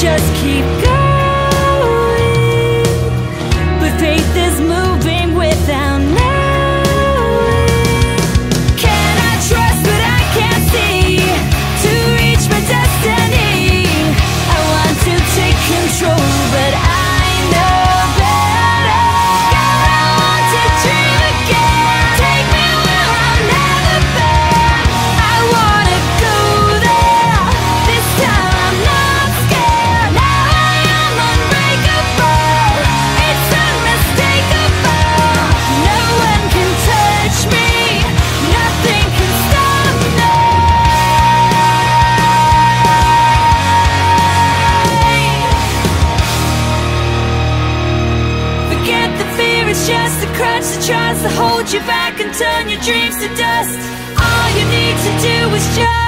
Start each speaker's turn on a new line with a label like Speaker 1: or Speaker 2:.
Speaker 1: just just a crutch that tries to hold you back and turn your dreams to dust. All you need to do is just